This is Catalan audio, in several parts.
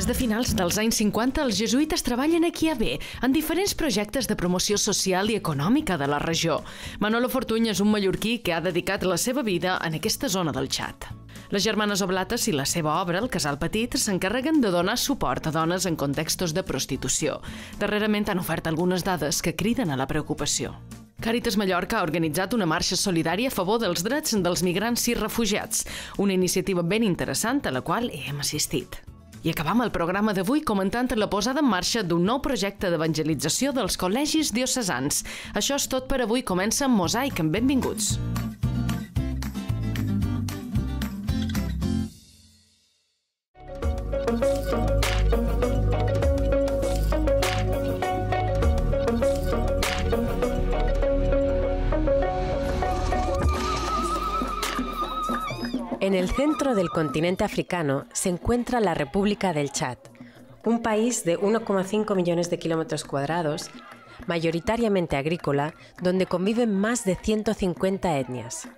Des de finals dels anys 50, els jesuïtes treballen aquí a B, en diferents projectes de promoció social i econòmica de la regió. Manolo Fortuny és un mallorquí que ha dedicat la seva vida en aquesta zona del xat. Les germanes Oblates i la seva obra, el Casal Petit, s'encarreguen de donar suport a dones en contextos de prostitució. Darrerament han ofert algunes dades que criden a la preocupació. Càritas Mallorca ha organitzat una marxa solidària a favor dels drets dels migrants i refugiats, una iniciativa ben interessant a la qual hem assistit. I acabam el programa d'avui comentant la posada en marxa d'un nou projecte d'evangelització dels col·legis diocesans. Això és tot per avui. Comença Mosaic. Benvinguts. En el centro del continente africano se encuentra la República del Chad, un país de 1,5 millones de kilómetros cuadrados, mayoritariamente agrícola, donde conviven más de 150 etnias.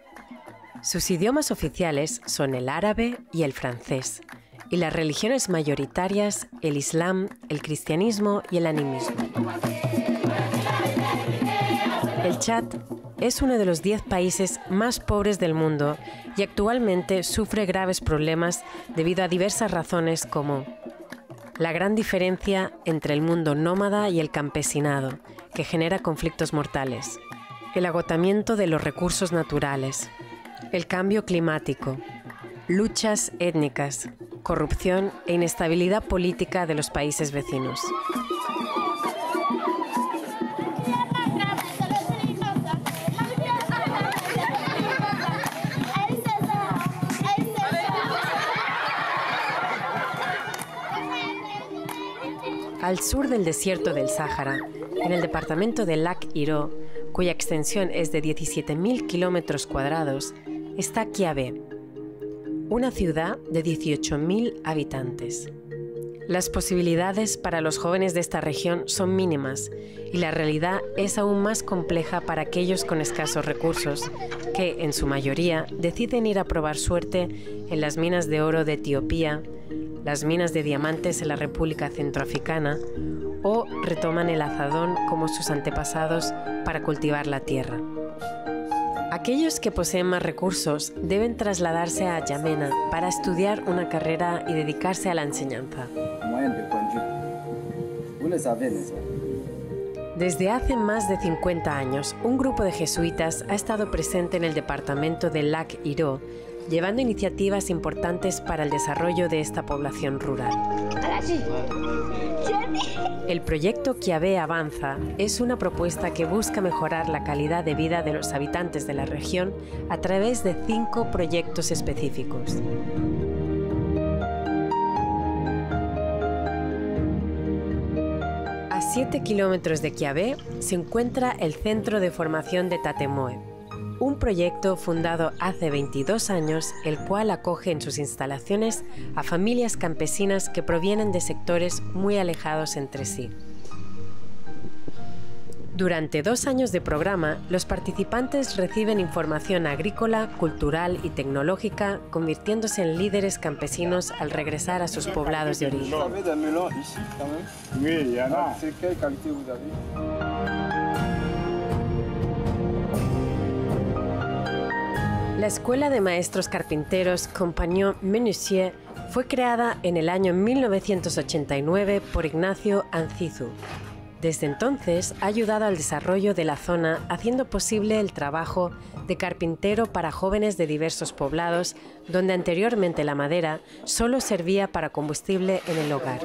Sus idiomas oficiales son el árabe y el francés, y las religiones mayoritarias el islam, el cristianismo y el animismo. El Chad es uno de los 10 países más pobres del mundo y actualmente sufre graves problemas debido a diversas razones como la gran diferencia entre el mundo nómada y el campesinado, que genera conflictos mortales, el agotamiento de los recursos naturales, el cambio climático, luchas étnicas, corrupción e inestabilidad política de los países vecinos. Al sur del desierto del Sáhara, en el departamento de Lac Iro, cuya extensión es de 17.000 kilómetros cuadrados, está Kiabe, una ciudad de 18.000 habitantes. Las posibilidades para los jóvenes de esta región son mínimas y la realidad es aún más compleja para aquellos con escasos recursos, que, en su mayoría, deciden ir a probar suerte en las minas de oro de Etiopía, las minas de diamantes en la República Centroafricana o retoman el azadón como sus antepasados para cultivar la tierra. Aquellos que poseen más recursos deben trasladarse a Yamena para estudiar una carrera y dedicarse a la enseñanza. Desde hace más de 50 años, un grupo de jesuitas ha estado presente en el departamento de Lac Iro llevando iniciativas importantes para el desarrollo de esta población rural. El proyecto Kiabe Avanza es una propuesta que busca mejorar la calidad de vida de los habitantes de la región a través de cinco proyectos específicos. A 7 kilómetros de Kiabe se encuentra el Centro de Formación de Tatemoe, un proyecto fundado hace 22 años, el cual acoge en sus instalaciones a familias campesinas que provienen de sectores muy alejados entre sí. Durante dos años de programa, los participantes reciben información agrícola, cultural y tecnológica, convirtiéndose en líderes campesinos al regresar a sus poblados de origen. La Escuela de Maestros Carpinteros Compagnon Menuisier fue creada en el año 1989 por Ignacio Ancizu. Desde entonces ha ayudado al desarrollo de la zona haciendo posible el trabajo de carpintero para jóvenes de diversos poblados donde anteriormente la madera solo servía para combustible en el hogar.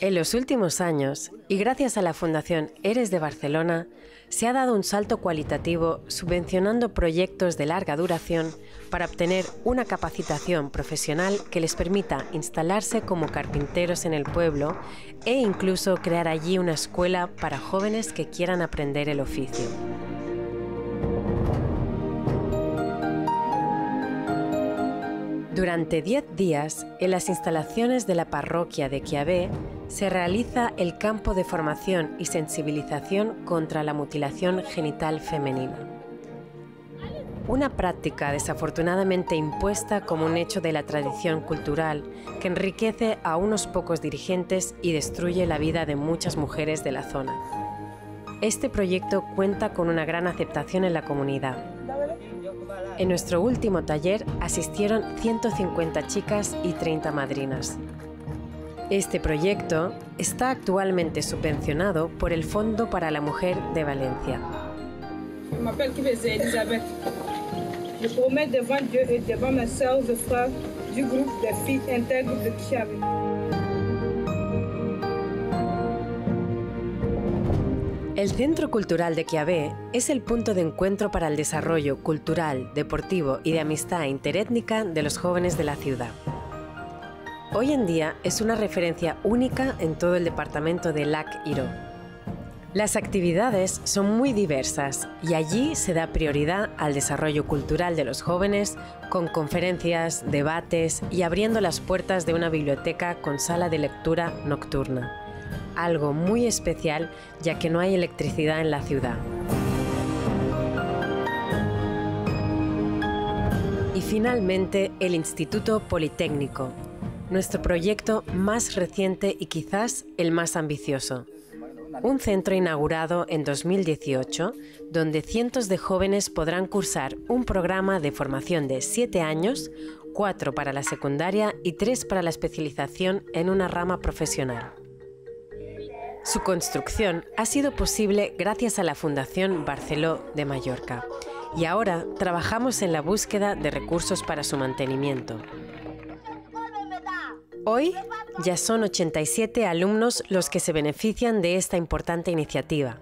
En los últimos años, y gracias a la Fundación Eres de Barcelona, se ha dado un salto cualitativo subvencionando proyectos de larga duración para obtener una capacitación profesional que les permita instalarse como carpinteros en el pueblo e incluso crear allí una escuela para jóvenes que quieran aprender el oficio. Durante 10 días, en las instalaciones de la parroquia de Quiabé, se realiza el campo de formación y sensibilización contra la mutilación genital femenina. Una práctica desafortunadamente impuesta como un hecho de la tradición cultural que enriquece a unos pocos dirigentes y destruye la vida de muchas mujeres de la zona. Este proyecto cuenta con una gran aceptación en la comunidad. En nuestro último taller asistieron 150 chicas y 30 madrinas. Este proyecto está actualmente subvencionado por el Fondo para la Mujer de Valencia. El Centro Cultural de Quiavé es el punto de encuentro para el desarrollo cultural, deportivo y de amistad interétnica de los jóvenes de la ciudad. Hoy en día es una referencia única en todo el departamento de Lac Iro. Las actividades son muy diversas y allí se da prioridad al desarrollo cultural de los jóvenes con conferencias, debates y abriendo las puertas de una biblioteca con sala de lectura nocturna. Algo muy especial ya que no hay electricidad en la ciudad. Y finalmente el Instituto Politécnico, nuestro proyecto más reciente y quizás el más ambicioso. Un centro inaugurado en 2018 donde cientos de jóvenes podrán cursar un programa de formación de siete años, cuatro para la secundaria y tres para la especialización en una rama profesional. Su construcción ha sido posible gracias a la Fundación Barceló de Mallorca y ahora trabajamos en la búsqueda de recursos para su mantenimiento. Hoy ya son 87 alumnos los que se benefician de esta importante iniciativa.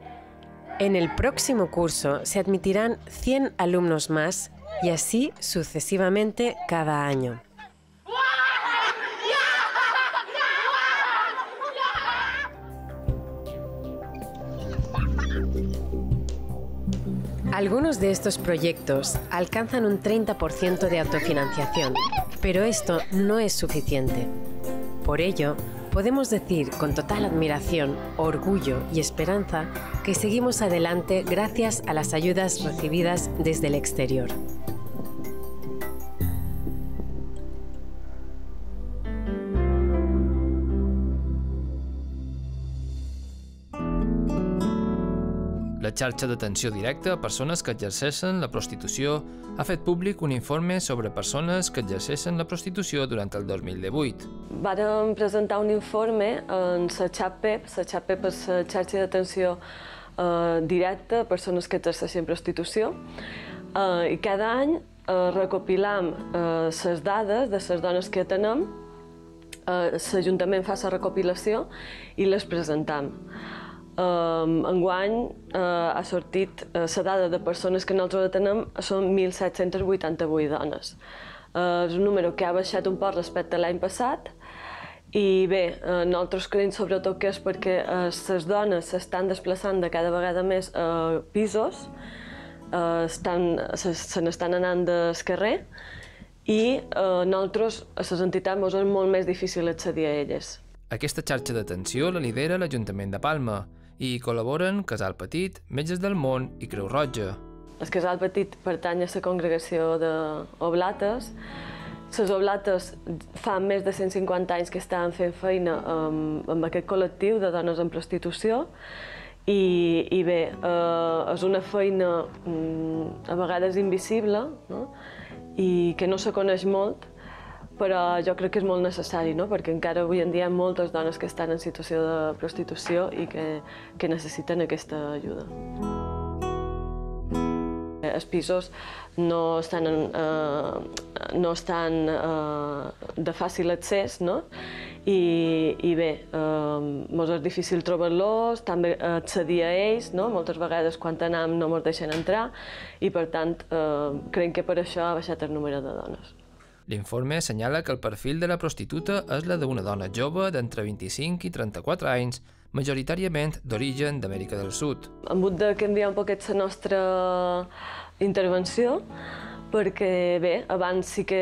En el próximo curso se admitirán 100 alumnos más y así sucesivamente cada año. Algunos de estos proyectos alcanzan un 30% de autofinanciación, pero esto no es suficiente. Por ello, podemos decir con total admiración, orgullo y esperanza que seguimos adelante gracias a las ayudas recibidas desde el exterior. Xarxa d'atenció directa a persones que exerceixen la prostitució ha fet públic un informe sobre persones que exerceixen la prostitució durant el 2018. Vàrem presentar un informe en la XAPEP, la XAPEP és la xarxa d'atenció eh, directa a persones que exerceixen prostitució, eh, i cada any eh, recopilam les eh, dades de les dones que tenem, eh, l'Ajuntament fa la recopilació i les presentam. Um, enguany uh, ha sortit uh, la dada de persones que nosaltres tenem són 1.788 dones. Uh, és un número que ha baixat un poc respecte a l'any passat i bé, uh, nosaltres creiem sobretot que és perquè les dones s'estan desplaçant de cada vegada més a pisos, estan, se, se n'estan anant del carrer i uh, nosaltres, a les entitats, ens és molt més difícil accedir a elles. Aquesta xarxa d'atenció la lidera l'Ajuntament de Palma, hi col·laboren Casal Petit, Metges del Món i Creu Roja. El Casal Petit pertany a la congregació d'Oblates. Les Oblates fa més de 150 anys que estaven fent feina amb, amb aquest col·lectiu de dones en prostitució i, i bé, eh, és una feina mm, a vegades invisible no? i que no se coneix molt, però jo crec que és molt necessari, no? perquè encara avui en dia hi ha moltes dones que estan en situació de prostitució i que, que necessiten aquesta ajuda. Els pisos no estan, eh, no estan eh, de fàcil accés, no? I, i bé, eh, mos és difícil trobar-los, també accedir a ells, no? moltes vegades quan anem no ens deixen entrar i per tant eh, creiem que per això ha baixat el númere de dones. L'informe assenyala que el perfil de la prostituta és la d'una dona jove d'entre 25 i 34 anys, majoritàriament d'origen d'Amèrica del Sud. Hem hagut de canviar un poquet la nostra intervenció perquè, bé, abans sí que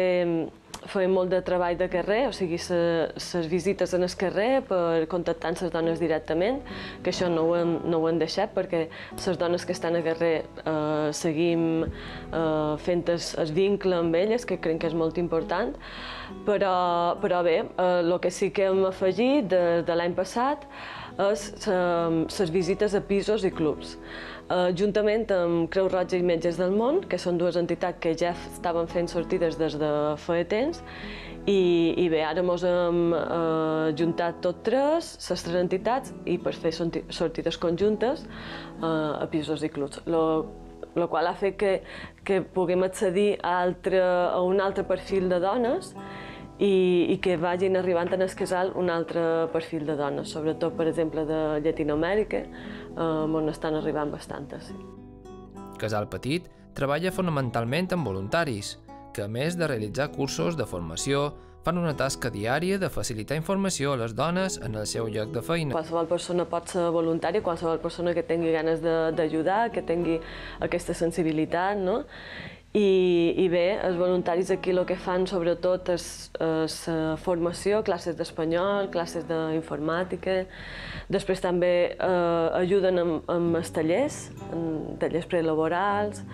fem molt de treball de carrer, o sigui, les visites en el carrer per contactar amb les dones directament, que això no ho hem, no ho hem deixat perquè les dones que estan a carrer eh, seguim eh, fent el, vincle amb elles, que crec que és molt important, però, però bé, el eh, que sí que hem afegit de, de l'any passat és les visites a pisos i clubs. Uh, juntament amb Creu Roja i Metges del Món, que són dues entitats que ja estaven fent sortides des de feia temps, i, i bé, ara ens hem uh, juntat tot tres, les tres entitats, i per fer sortides conjuntes uh, a pisos i clubs. Lo, lo qual ha fet que, que puguem accedir a, altre, a un altre perfil de dones i, i que vagin arribant en el casal un altre perfil de dones, sobretot, per exemple, de Llatinoamèrica, eh, on estan arribant bastantes. Sí. Casal Petit treballa fonamentalment amb voluntaris, que a més de realitzar cursos de formació, fan una tasca diària de facilitar informació a les dones en el seu lloc de feina. Qualsevol persona pot ser voluntària, qualsevol persona que tingui ganes d'ajudar, que tingui aquesta sensibilitat, no? I, I bé, els voluntaris aquí el que fan sobretot és, és eh, formació, classes d'espanyol, classes d'informàtica, després també eh, ajuden amb, amb els tallers, tallers prelaborals,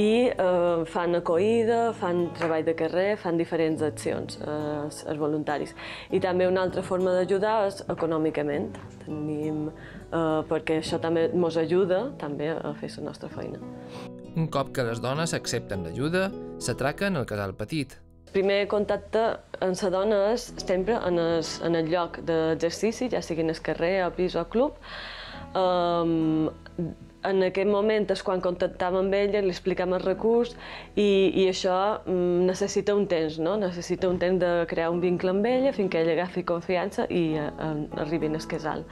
i eh, fan acoïda, fan treball de carrer, fan diferents accions eh, els voluntaris. I també una altra forma d'ajudar és econòmicament. Tenim, eh, perquè això també ens ajuda també a fer la nostra feina. Un cop que les dones accepten l'ajuda, s'atraquen al casal petit. El primer contacte amb la dona és sempre en el, en el lloc d'exercici, ja sigui en el carrer, al pis o al club. Um, en aquest moment és quan contactàvem amb ella, li explicàvem el recurs i, i això necessita un temps, no? necessita un temps de crear un vincle amb ella fins que ella agafi confiança i uh, arribi al casal.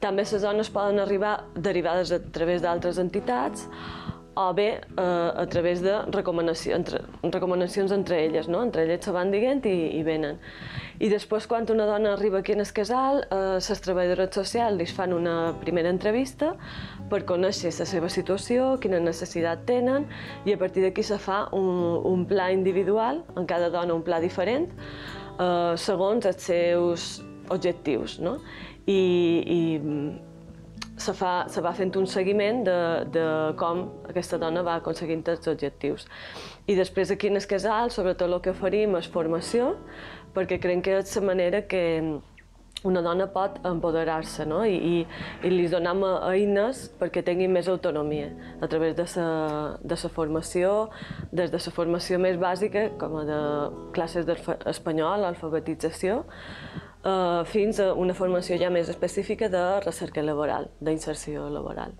També les dones poden arribar derivades a través d'altres entitats o bé eh, a través de recomanació, entre, recomanacions entre elles, no? entre elles se van dient i, i venen. I després, quan una dona arriba aquí en el casal, eh, les treballadores socials li fan una primera entrevista per conèixer la seva situació, quina necessitat tenen, i a partir d'aquí se fa un, un pla individual, en cada dona un pla diferent, eh, segons els seus objectius. No? I, i se, fa, se va fent un seguiment de, de com aquesta dona va aconseguint els objectius. I després aquí en el casal, sobretot el que oferim és formació, perquè creiem que és la manera que una dona pot empoderar-se no? I, i, i li donem eines perquè tingui més autonomia a través de la de sa formació, des de la formació més bàsica, com a de classes d'espanyol, alfabetització, eh, fins a una formació ja més específica de recerca laboral, d'inserció laboral.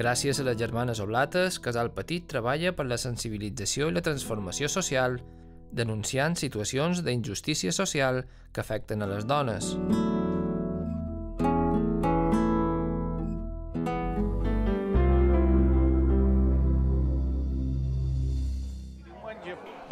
Gràcies a les germanes Oblates, Casal Petit treballa per la sensibilització i la transformació social, denunciant situacions d'injustícia social que afecten a les dones.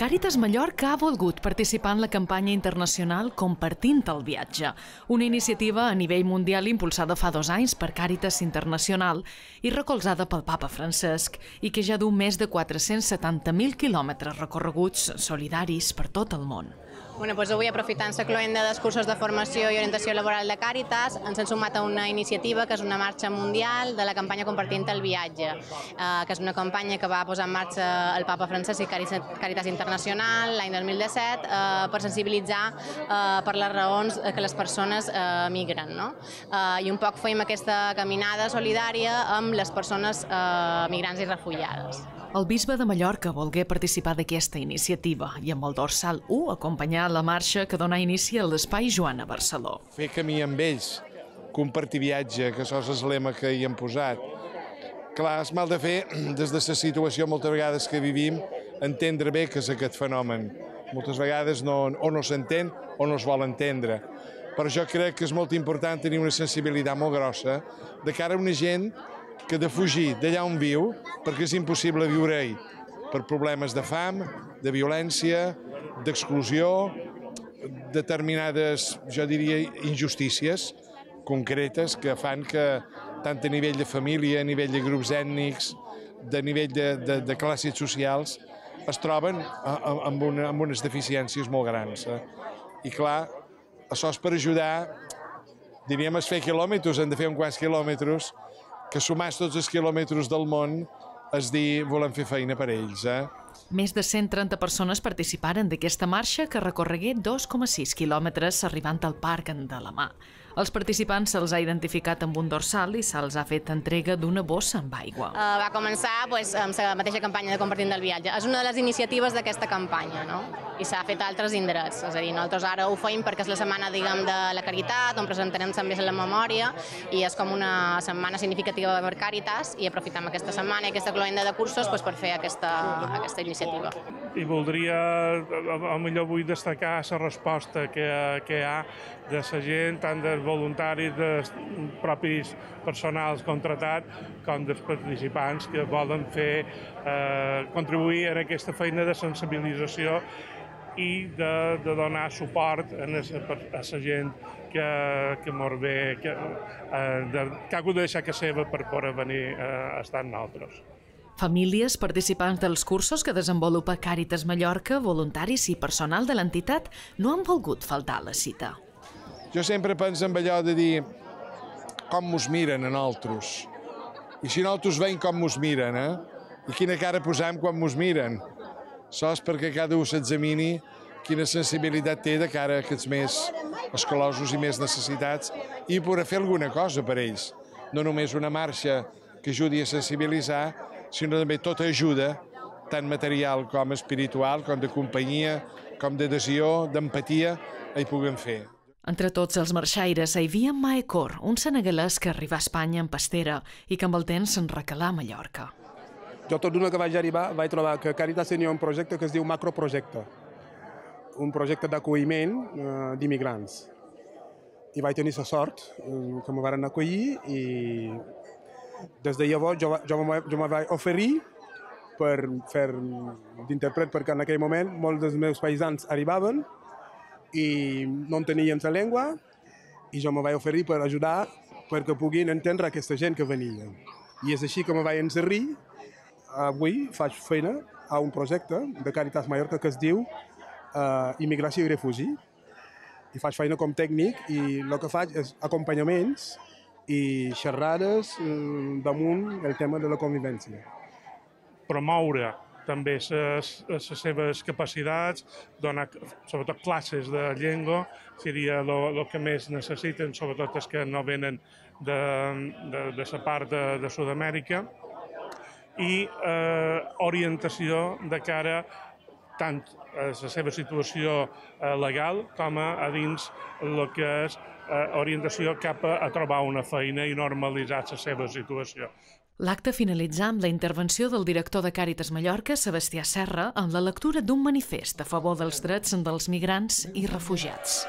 Càritas Mallorca ha volgut participar en la campanya internacional Compartint el viatge, una iniciativa a nivell mundial impulsada fa dos anys per Càritas Internacional i recolzada pel papa Francesc i que ja du més de 470.000 quilòmetres recorreguts solidaris per tot el món. Bueno, doncs avui, aprofitant la cloenda dels cursos de formació i orientació laboral de Càritas, ens hem sumat a una iniciativa que és una marxa mundial de la campanya Compartint el viatge, eh, que és una campanya que va posar en marxa el papa francès i Càritas Internacional l'any 2017 eh, per sensibilitzar eh, per les raons que les persones eh, migren. No? Eh, I un poc feim aquesta caminada solidària amb les persones eh, migrants i refugiades. El bisbe de Mallorca volgué participar d'aquesta iniciativa i amb el dorsal 1 acompanyar la marxa que dona inici a l'Espai Joan a Barceló. Fer camí amb ells, compartir viatge, que això és lema que hi hem posat. Clar, és mal de fer, des de la situació moltes vegades que vivim, entendre bé que és aquest fenomen. Moltes vegades no, o no s'entén o no es vol entendre. Però jo crec que és molt important tenir una sensibilitat molt grossa de cara a una gent que de fugir d'allà on viu, perquè és impossible viure-hi per problemes de fam, de violència, d'exclusió, determinades, jo diria, injustícies concretes que fan que tant a nivell de família, a nivell de grups ètnics, de nivell de, de, de classes socials, es troben amb, una, amb unes deficiències molt grans. Eh? I clar, això és per ajudar, diríem, a fer quilòmetres, hem de fer uns quants quilòmetres, que sumar tots els quilòmetres del món és dir, volem fer feina per ells. Eh? Més de 130 persones participaren d'aquesta marxa que recorregué 2,6 quilòmetres arribant al Parc de la Mà. Els participants se'ls ha identificat amb un dorsal i se'ls ha fet entrega d'una bossa amb aigua. Uh, va començar pues, amb la mateixa campanya de Compartint del Viatge. És una de les iniciatives d'aquesta campanya, no? I s'ha fet altres indrets. És a dir, nosaltres ara ho feim perquè és la setmana, diguem, de la caritat, on presentarem també la memòria, i és com una setmana significativa per Càritas, i aprofitem aquesta setmana i aquesta cloenda de cursos pues, per fer aquesta, aquesta iniciativa. I voldria, a millor vull destacar la resposta que, que hi ha de la gent, tant dels voluntaris, dels propis personals contratats, com dels participants que volen fer, eh, contribuir en aquesta feina de sensibilització i de, de donar suport a la gent que, que mor bé, que, eh, de, que ha hagut de deixar que seva per poder venir eh, a estar amb nosaltres. Famílies participants dels cursos que desenvolupa Càritas Mallorca, voluntaris i personal de l'entitat no han volgut faltar a la cita. Jo sempre penso en allò de dir com mos miren a nosaltres. I si nosaltres veiem com mos miren, eh? I quina cara posam quan mos miren. Sos perquè cada un s'examini quina sensibilitat té de cara a aquests més escolosos i més necessitats i poder fer alguna cosa per ells. No només una marxa que ajudi a sensibilitzar, sinó també tota ajuda, tant material com espiritual, com de companyia, com d'adhesió, d'empatia, hi puguem fer. Entre tots els marxaires hi havia Maekor, un senegalès que arriba a Espanya en pastera i que amb el temps se'n recalà a Mallorca. Jo tot d'una que vaig arribar vaig trobar que Caritas tenia un projecte que es diu Macroprojecte, un projecte d'acolliment eh, d'immigrants. I vaig tenir la sort eh, que me van acollir i des de llavors jo, jo, jo me vaig oferir per fer d'interpret perquè en aquell moment molts dels meus paisans arribaven i no en tenien la llengua i jo me vaig oferir per ajudar perquè puguin entendre aquesta gent que venia. I és així que me vaig encerrir. Avui faig feina a un projecte de Caritas Mallorca que es diu uh, Immigració i Refugi. I faig feina com tècnic i el que faig és acompanyaments i xerrades uh, damunt el tema de la convivència. Promoure també les, seves capacitats, donar sobretot classes de llengua, seria el que més necessiten, sobretot els que no venen de, de, de la part de, de Sud-amèrica, i eh, orientació de cara tant a la seva situació eh, legal com a, dins el que és eh, orientació cap a, a trobar una feina i normalitzar la seva situació. L'acte finalitzà amb la intervenció del director de Càritas Mallorca, Sebastià Serra, en la lectura d'un manifest a favor dels drets dels migrants i refugiats.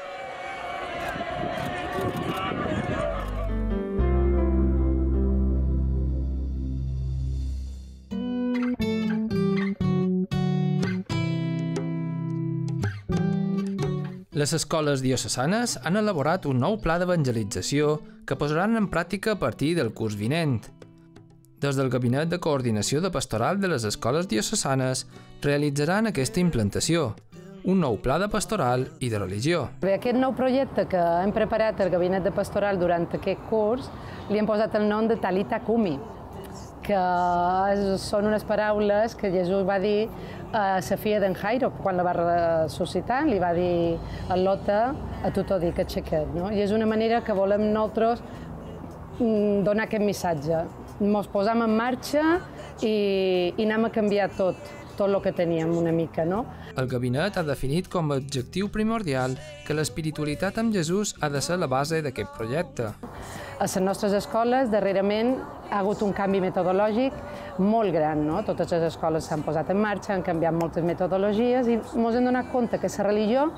Les escoles diocesanes han elaborat un nou pla d'evangelització que posaran en pràctica a partir del curs vinent des del Gabinet de Coordinació de Pastoral de les Escoles Diocesanes realitzaran aquesta implantació, un nou pla de pastoral i de religió. Bé, aquest nou projecte que hem preparat al Gabinet de Pastoral durant aquest curs li hem posat el nom de Talita Kumi, que són unes paraules que Jesús va dir a la filla d'en Jairo, quan la va ressuscitar, li va dir a Lota, a tu t'ho dic, aixeca't. No? I és una manera que volem nosaltres mm, donar aquest missatge, ens posam en marxa i, i anem a canviar tot, tot el que teníem una mica, no? El gabinet ha definit com a objectiu primordial que l'espiritualitat amb Jesús ha de ser la base d'aquest projecte. A les nostres escoles, darrerament, ha hagut un canvi metodològic molt gran. No? Totes les escoles s'han posat en marxa, han canviat moltes metodologies i ens hem donat compte que la religió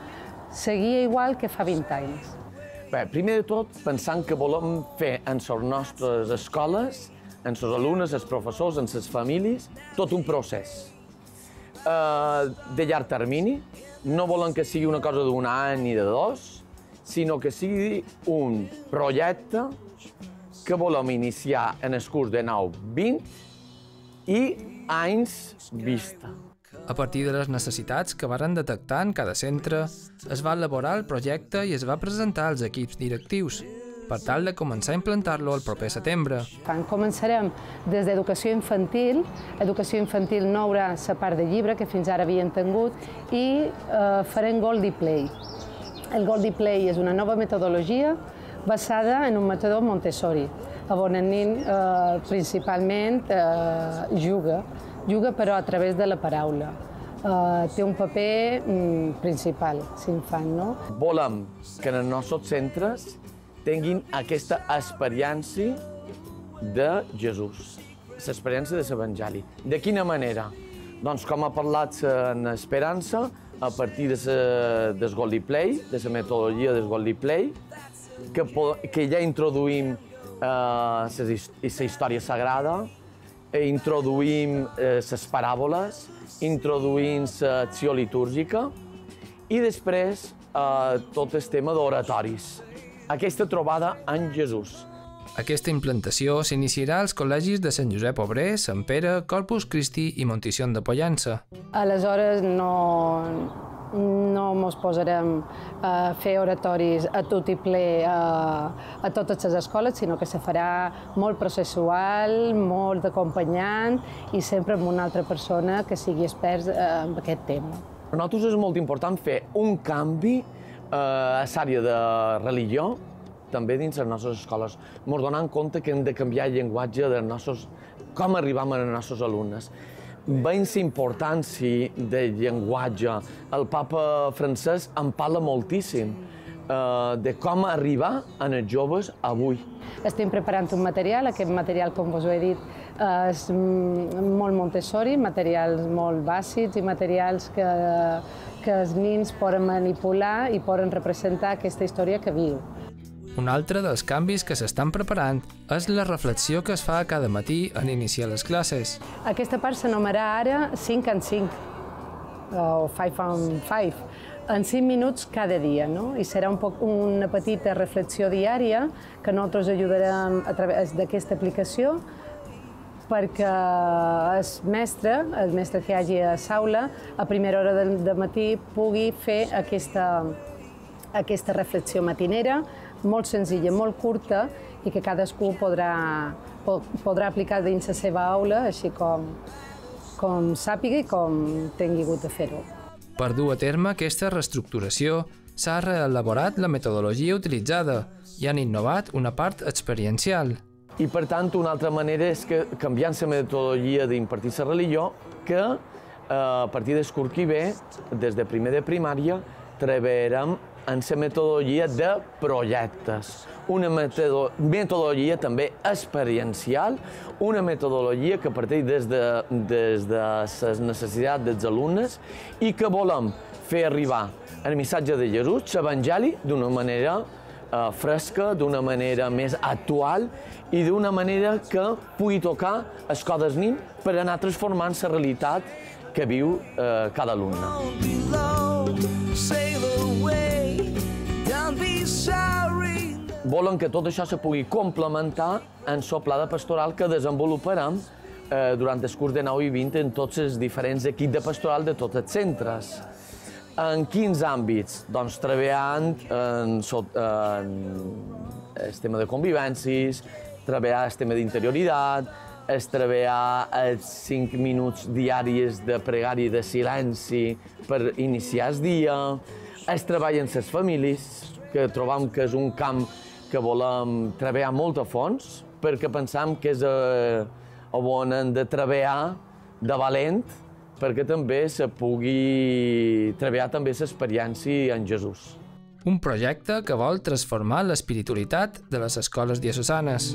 seguia igual que fa 20 anys. Bé, primer de tot, pensant que volem fer en les nostres escoles en els alumnes, els professors, en les famílies, tot un procés eh, de llarg termini. No volen que sigui una cosa d'un any ni de dos, sinó que sigui un projecte que volem iniciar en el curs de 9-20 i anys vista. A partir de les necessitats que varen detectar en cada centre, es va elaborar el projecte i es va presentar als equips directius, per tal de començar a implantar-lo el proper setembre. Quan començarem des d'educació infantil, educació infantil no haurà la part de llibre que fins ara havien tingut i eh, farem Goldie Play. El Goldie Play és una nova metodologia basada en un mètode Montessori, on el nen eh, principalment eh, juga, juga però a través de la paraula. Uh, té un paper mm, principal, l'infant, no? Volem que en els nostres centres tinguin aquesta experiència de Jesús, l'experiència de l'Evangeli. De quina manera? Doncs com ha parlat en Esperança, a partir de sa, del Goldie Play, de la metodologia del Goldie Play, que, que ja introduïm eh, la història sagrada, eh, introduïm les eh, paràboles, introduïm l'acció litúrgica i després eh, tot el tema d'oratoris aquesta trobada en Jesús. Aquesta implantació s'iniciarà als col·legis de Sant Josep Obrer, Sant Pere, Corpus Christi i Montició de Pollança. Aleshores no, no mos posarem a fer oratoris a tot i ple a, a totes les escoles, sinó que se farà molt processual, molt acompanyant i sempre amb una altra persona que sigui expert eh, en aquest tema. Per nosaltres és molt important fer un canvi a l'àrea de religió, també dins les nostres escoles, ens donant compte que hem de canviar el llenguatge dels nostres, com arribam als nostres alumnes. La importància del llenguatge, el papa francès en parla moltíssim eh, de com arribar als joves avui. Estem preparant un material, aquest material, com us he dit, és molt Montessori, materials molt bàsics i materials que, que els nins poden manipular i poden representar aquesta història que viu. Un altre dels canvis que s'estan preparant és la reflexió que es fa cada matí en iniciar les classes. Aquesta part s'anomenarà ara 5 en 5, o 5 en 5, en 5 minuts cada dia, no? I serà un poc una petita reflexió diària que nosaltres ajudarem a través d'aquesta aplicació perquè el mestre, el mestre que hi hagi a l'aula, a primera hora de, de matí pugui fer aquesta, aquesta reflexió matinera, molt senzilla, molt curta, i que cadascú podrà, podrà aplicar dins la seva aula, així com, com sàpiga i com tingui hagut de fer-ho. Per dur a terme aquesta reestructuració, s'ha reelaborat la metodologia utilitzada i han innovat una part experiencial. I per tant, una altra manera és que canviant la metodologia d'impartir la religió, que eh, a partir del des de primer de primària, treballarem en la metodologia de projectes. Una metodologia també experiencial, una metodologia que parteix des de, des de les necessitats dels alumnes i que volem fer arribar el missatge de Jesús, l'Evangeli, d'una manera eh, fresca, d'una manera més actual i d'una manera que pugui tocar el cor del nin per anar transformant la realitat que viu eh, cada alumne. Volen que tot això se pugui complementar en el pla de pastoral que desenvoluparem eh, durant el curs de 9 i 20 en tots els diferents equips de pastoral de tots els centres. En quins àmbits? Doncs treballant en, en el tema de convivències, treballar el tema d'interioritat, és treballar els 5 minuts diaris de pregària de silenci per iniciar el dia, es treballa amb les famílies, que trobam que és un camp que volem treballar molt a fons, perquè pensam que és a on hem de treballar de valent, perquè també se pugui treballar també l'experiència en Jesús. Un projecte que vol transformar l'espiritualitat de les escoles diocesanes.